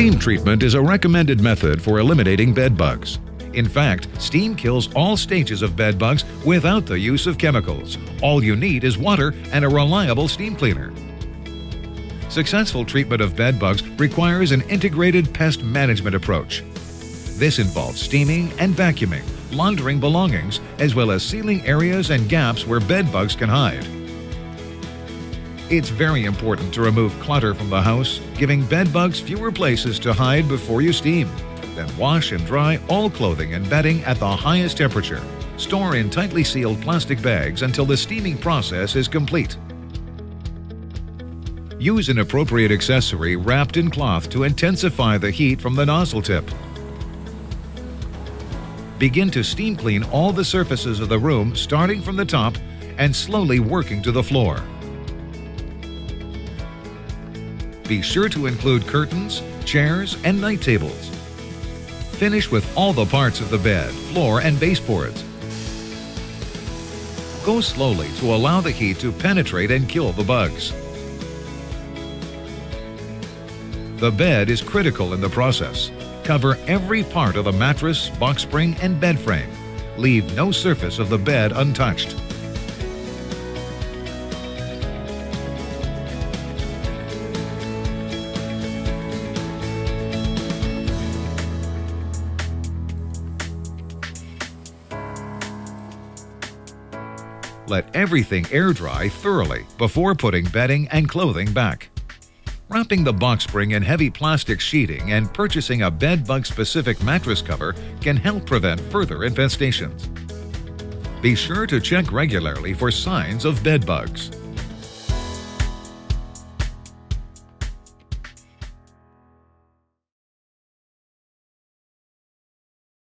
Steam treatment is a recommended method for eliminating bed bugs. In fact, steam kills all stages of bed bugs without the use of chemicals. All you need is water and a reliable steam cleaner. Successful treatment of bed bugs requires an integrated pest management approach. This involves steaming and vacuuming, laundering belongings, as well as sealing areas and gaps where bed bugs can hide. It's very important to remove clutter from the house, giving bed bugs fewer places to hide before you steam. Then wash and dry all clothing and bedding at the highest temperature. Store in tightly sealed plastic bags until the steaming process is complete. Use an appropriate accessory wrapped in cloth to intensify the heat from the nozzle tip. Begin to steam clean all the surfaces of the room starting from the top and slowly working to the floor. Be sure to include curtains, chairs, and night tables. Finish with all the parts of the bed, floor, and baseboards. Go slowly to allow the heat to penetrate and kill the bugs. The bed is critical in the process. Cover every part of the mattress, box spring, and bed frame. Leave no surface of the bed untouched. Let everything air dry thoroughly before putting bedding and clothing back. Wrapping the box spring in heavy plastic sheeting and purchasing a bed bug specific mattress cover can help prevent further infestations. Be sure to check regularly for signs of bed bugs.